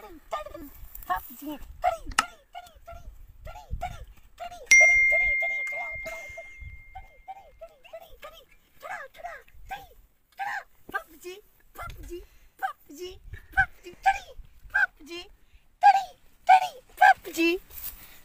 Pardon, pardon.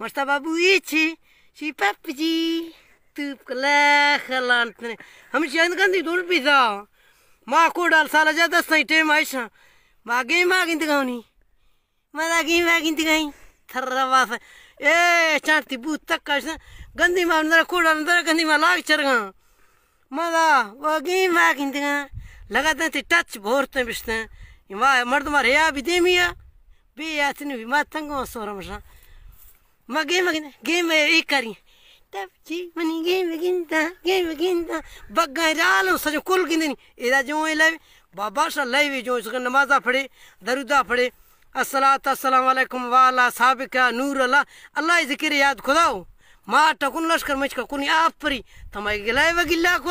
مستہ بابو یہ چی پپ جی ہم چند گندی دِی سا ماں کو سال جا دست ٹائم ایسا ماں گیم آ گند گاؤں ما گیم گیندگائی تھر چانتی بوت تک گندی میں کوڈال گندی میں لاگ چر گا ما وہ گیم گا لگاتے ٹچ بورتے بستے مرد مار بھی دے ما بی آتی نی متنگ سو رشا まあ、ゲーム、ゲームいいかり。たぶち、まにゲームゲンタ、ゲームゲンタ。ばっがいらの、さじょこるげんでに。えだじょうえらい。بابا جی شاہ لائیوی جو اس کا نمازہ پڑھے، درودہ پڑھے السلام السلام علیکم والا سابقہ نور اللہ اللہ ذکر یاد خدا ہو ما ٹکن لشکر مچ کنی آپ پری تمہاری گلائے وگلہ کو